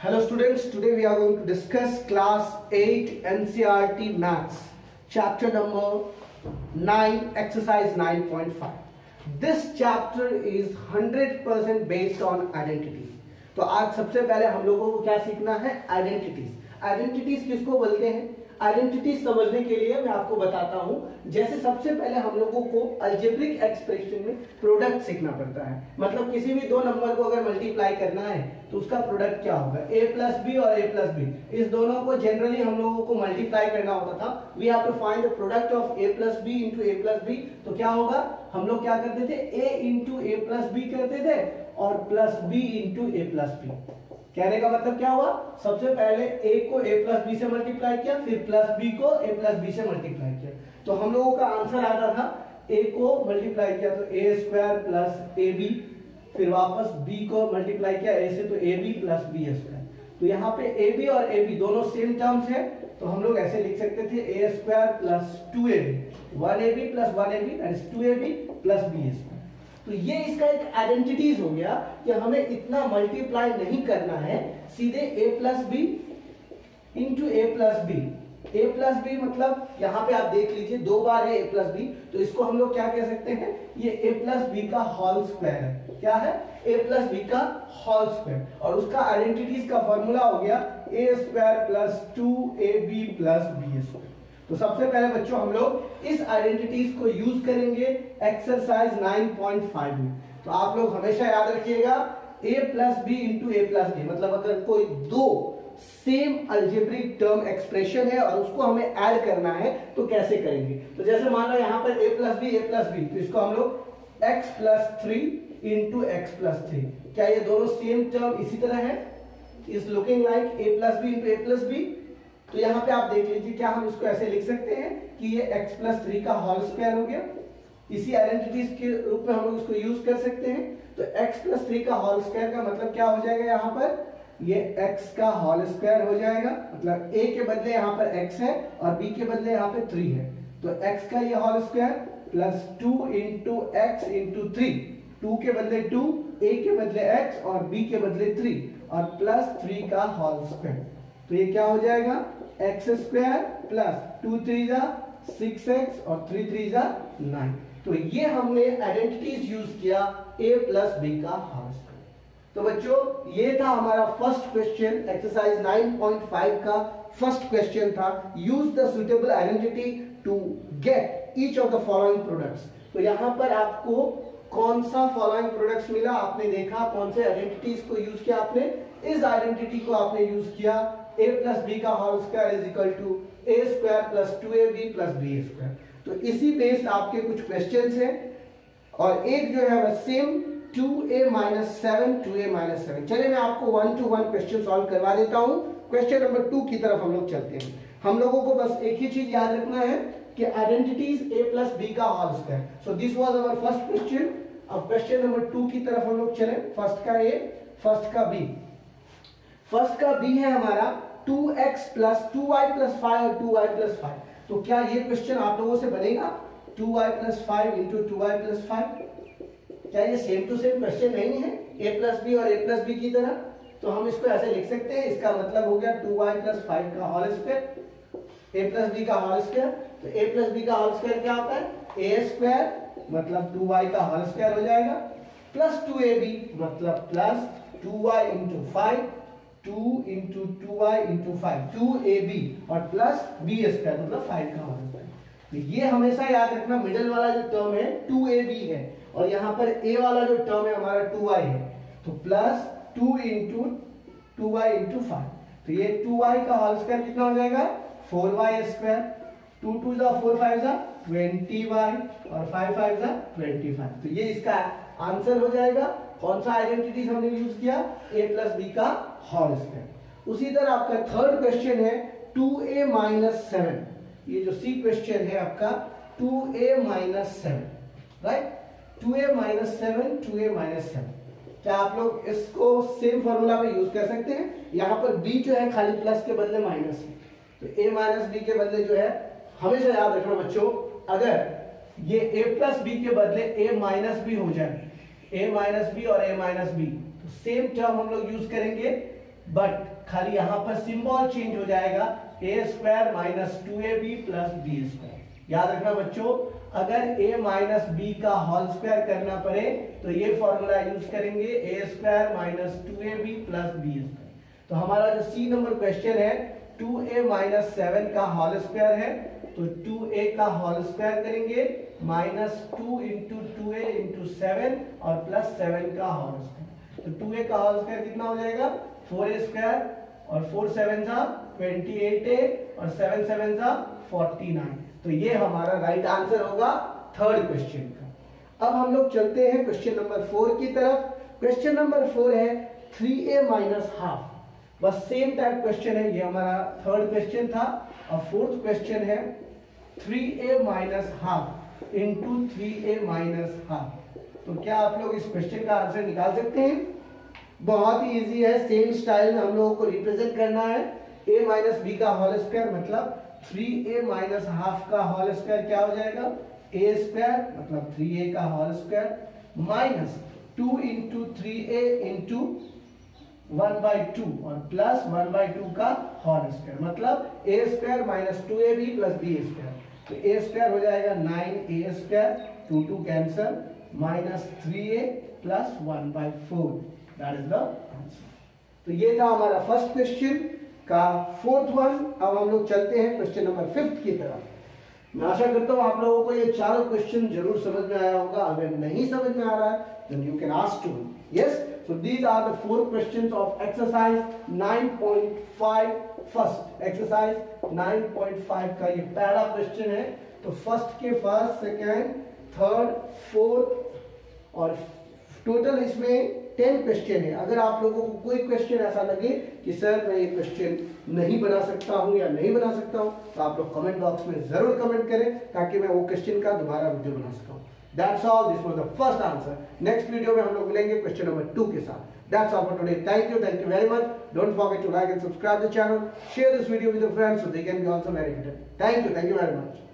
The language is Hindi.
Hello students, today we are going to discuss class 8 NCRT maths chapter number 9 exercise 9.5 this chapter is 100% based on identity तो आज सबसे पहले हम लोगों को क्या सीखना है आइडेंटिटीज आइडेंटिटीज किसको बोलते हैं आइडेंटिटी समझने के लिए मैं आपको बताता हूँ, जैसे सबसे पहले हम लोगों को अल्जेब्रिक एक्सप्रेशन में प्रोडक्ट सीखना पड़ता है। मतलब किसी भी दो नंबर को अगर मल्टीप्लाई करना है तो उसका प्रोडक्ट क्या होगा? ए प्लस बी और ए प्लस बी इस दोनों को जनरली हम लोगों को मल्टीप्लाई करना होता था। We have to find the product of A plus B into A plus B तो क्या होगा? हम लोग क्या करते थे? A into A plus B करते थे और plus B into A plus B कहने का मतलब क्या हुआ? सबसे पहले ए को ए प्लस बी से मल्टीप्लाई किया, फिर प्लस बी को ए प्लस बी से मल्टीप्लाई किया। तो हम लोगों का आंसर आता था ए को मल्टीप्लाई किया तो A square plus A B फिर वापस बी को मल्टीप्लाई किया ए से तो A B plus B square तो यहाँ पे ए बी और ए बी दोनों सेम टर्म्स है तो हम लोग ऐसे लिख सकते थे A square plus two A B one A B plus one A B two A B plus B square तो ये इसका एक आइडेंटिटीज हो गया कि हमें इतना मल्टीप्लाई नहीं करना है, सीधे a plus B into A plus B A plus B मतलब यहाँ पे आप देख लीजिए, दो बार है ए प्लस बी तो इसको हम लोग क्या कह सकते हैं? ये ए प्लस बी का होल स्क्वायर है। क्या है? ए प्लस बी का होल स्क्वायर और उसका आइडेंटिटीज का फॉर्मूला हो गया A square plus two A B plus B square तो सबसे पहले बच्चों हम लोग इस आइडेंटिटीज को यूज़ करेंगे एक्सरसाइज 9.5 में। तो आप लोग हमेशा याद रखिएगा, a plus B into A plus B मतलब अगर कोई दो सेम अल्जेब्रिक टर्म एक्सप्रेशन है और उसको हमें ऐड करना है तो कैसे करेंगे? तो जैसे मान लो यहाँ पर a plus B A plus B तो इसको हम लोग X plus three into X plus three क्या ये दोनों सेम टर्म इसी तरह है? Is looking like A plus B into A plus B तो यहाँ पे आप देख लीजिए, क्या हम इसको ऐसे लिख सकते हैं कि ये x प्लस थ्री का होल स्क्वायर हो गया। इसी आइडेंटिटीज के रूप में हम लोग इसको यूज़ कर सकते हैं। तो x प्लस थ्री का होल स्क्वायर का मतलब क्या हो जाएगा यहाँ पर? ये x का होल स्क्वायर हो जाएगा। मतलब a के बदले यहाँ पर x है और b के बदले यहाँ पे थ्री है। तो x का ये whole square plus two into X into three two के बदले टू a के बदले x और b के बदले थ्री और प्लस थ्री का होल स्क्वायर तो ये क्या हो जाएगा? X square plus two three जा सिक्स एक्स और थ्री थ्री जा नाइन तो ये हमने आइडेंटिटीज यूज़ किया ए प्लस बी का होल तो बच्चों, ये था हमारा फ़र्स्ट क्वेश्चन एक्सरसाइज 9.5 का फ़र्स्ट क्वेश्चन था. Use the suitable identity to get each of the following products तो यहाँ पर आपको कौन सा फॉलोइंग प्रोडक्ट्स मिला? आपने देखा कौन से आइडेंटिटीज को यूज़ किया आपने? इस आइडेंटिटी को आपने यूज़ किया a प्लस बी का whole square is equal to A square plus two A B plus B square तो इसी बेस्ड आपके कुछ क्वेश्चंस हैं। और एक जो है वह same two A minus seven two A minus seven चलिए मैं आपको one two one question solve करवा देता हूँ। क्वेश्चन नंबर टू की तरफ़ हम लोग चलते हैं। हम लोगों को बस एक ही चीज़ याद रखना है कि आइडेंटिटीज ए प्लस बी का whole square so this was our first question अब क्वेश्चन नंबर टू की तरफ़ हम लोग चले। फ़र्स्ट का ए फ़र्स्ट का बी फ़र्स्ट का बी है हमारा two X plus two Y plus five और टू वाई प्लस फाइव तो क्या ये क्वेश्चन आप लोगों से बनेगा? Two Y plus five into two Y plus five क्या ये सेम टू सेम क्वेश्चन नहीं है? ए प्लस बी और ए प्लस बी की तरह। तो हम इसको ऐसे लिख सकते हैं, इसका मतलब हो गया टू वाई प्लस फाइव का whole square A plus B का होल स्क्वायर तो ए प्लस बी का होल स्क्वायर क्या होता है? ए स्क्वायर मतलब टू वाई का होल स्क्वायर हो जाएगा। प्लस टू ए बी मतलब plus two Y into five two into two Y into five two A B और प्लस बी स्क्वायर मतलब फाइव का होल स्क्वायर तो ये हमेशा याद रखना मिडल वाला जो टर्म है टू ए बी है और यहाँ पर ए वाला जो टर्म है, हमारा टू वाई है। तो plus two into two Y into five तो ये टू वाई का होल स्क्वायर कितना हो जाएगा? Four Y square two two जा फोर फाइव जा ट्वेंटी वाई और फाइव फाइव जा ट्वेंटी फाइव तो ये इसका आंसर हो जाएगा, कौन सा आइडेंटिटी हमने यूज़ किया? ए प्लस बी का होल स्क्वायर उसी तरह आपका थर्ड क्वेश्चन है टू ए माइनस सेवन ये जो सी क्वेश्चन है आपका two A minus seven right two A minus seven two A minus seven क्या आप लोग इसको सेम फॉर्मूला में यूज़ कर सकते हैं? यहाँ पर बी जो है खाली प्लस के बदले माइनस है. तो ए माइनस बी के बदले जो है, हमेशा याद रखना बच्चों अगर ये a प्लस बी के बदले a माइनस बी हो जाए, a माइनस बी और a माइनस बी तो सेम टर्म हम लोग यूज़ करेंगे बट खाली यहाँ पर सिंबल चेंज हो जाएगा A square minus two A B plus B square याद रखना बच्चों, अगर a माइनस बी का होल स्क्वायर करना पड़े तो ये फॉर्मूला यूज़ करेंगे A square minus two A B plus B square तो हमारा जो सी नंबर क्वेश्चन है टू ए माइनस सेवन का होल स्क्वायर है तो टू ए का होल स्क्वायर करेंगे minus two into two A into seven और प्लस सेवन का होल स्क्वायर तो टू ए का होल स्क्वायर कितना हो जाएगा? फोर ए स्क्वायर और फोर सेवन सा ट्वेंटी एट ए और सेवन सेवन सा फोर्टी नाइन तो ये हमारा राइट आंसर होगा थर्ड क्वेश्चन का. अब हम लोग चलते हैं क्वेश्चन नंबर फोर की तरफ़. क्वेश्चन नंबर फोर है थ्री ए माइनस हाफ़ बस सेम टाइप क्वेश्चन है, ये हमारा थर्ड क्वेश्चन था, और फोर्थ क्वेश्चन है three A minus half into three A minus half तो क्या आप लोग इस क्वेश्चन का आंसर निकाल सकते हैं? बहुत ही इजी है सेम स्टाइल में हम लोगों को रिप्रेजेंट करना है। ए माइनस बी का होल स्क्वायर मतलब थ्री ए माइनस हाफ़ का होल स्क्वायर क्या हो जाएगा? ए स्क्वायर मतलब थ्री ए का whole square minus two into three A one by two और प्लस वन बाई टू का होल स्क्वायर। मतलब A square minus two A B plus B square तो ए स्क्वायर हो जाएगा nine A square two two cancel minus three A plus one by four that is the answer तो ये था हमारा फ़र्स्ट क्वेश्चन का फोर्थ वन अब हम लोग चलते हैं क्वेश्चन नंबर फिफ्थ की तरफ़। मैं आशा करता हूँ आप लोगों को ये चारों क्वेश्चन ज़रूर समझ में आया होगा, अगर नहीं समझ में आ रहा है, then you can ask to yes? So these are the four questions of exercise 9.5 first. Exercise 9.5 का ये पहला क्वेश्चन है. तो फ़र्स्ट के फ़र्स्ट सेकेंड थर्ड फोर्थ और टोटल इसमें टेन क्वेश्चन है अगर आप लोगों को कोई क्वेश्चन ऐसा लगे कि सर मैं ये क्वेश्चन नहीं बना सकता हूँ या नहीं बना सकता हूँ तो आप लोग कमेंट बॉक्स में ज़रूर कमेंट करें ताकि मैं वो क्वेश्चन का दोबारा वीडियो बना सकूँ That's all. This was the first answer. Next video में हम लोग मिलेंगे क्वेश्चन नंबर टू के साथ. That's all for today. Thank you. Thank you very much. Don't forget to like and subscribe the channel. Share this video with your friends so they can be also benefited. Thank you. Thank you very much.